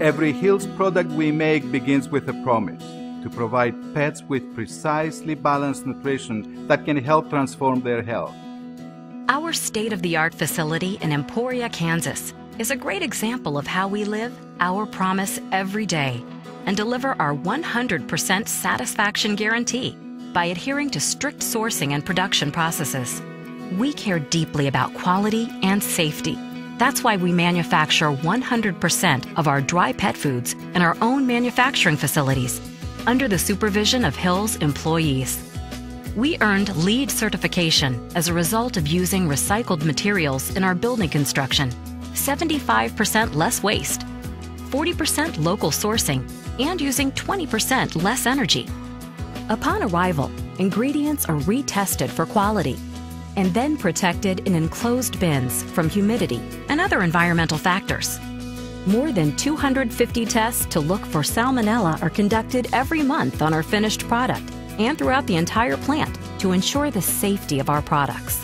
Every Hill's product we make begins with a promise to provide pets with precisely balanced nutrition that can help transform their health. Our state of the art facility in Emporia, Kansas is a great example of how we live our promise every day and deliver our 100% satisfaction guarantee by adhering to strict sourcing and production processes. We care deeply about quality and safety. That's why we manufacture 100% of our dry pet foods in our own manufacturing facilities under the supervision of Hill's employees. We earned LEED certification as a result of using recycled materials in our building construction, 75% less waste, 40% local sourcing, and using 20% less energy. Upon arrival, ingredients are retested for quality and then protected in enclosed bins from humidity and other environmental factors. More than 250 tests to look for salmonella are conducted every month on our finished product and throughout the entire plant to ensure the safety of our products.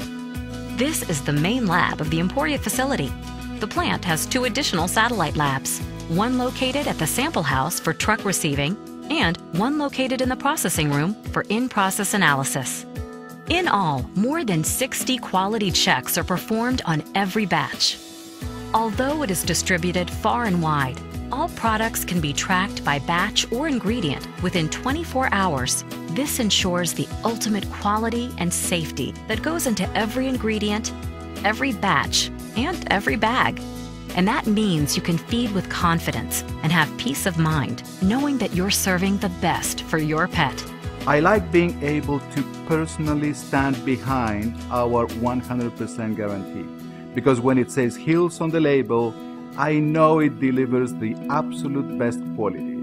This is the main lab of the Emporia facility. The plant has two additional satellite labs, one located at the sample house for truck receiving and one located in the processing room for in-process analysis. In all, more than 60 quality checks are performed on every batch. Although it is distributed far and wide, all products can be tracked by batch or ingredient within 24 hours. This ensures the ultimate quality and safety that goes into every ingredient, every batch, and every bag. And that means you can feed with confidence and have peace of mind, knowing that you're serving the best for your pet. I like being able to personally stand behind our 100% guarantee because when it says Hill's on the label, I know it delivers the absolute best quality.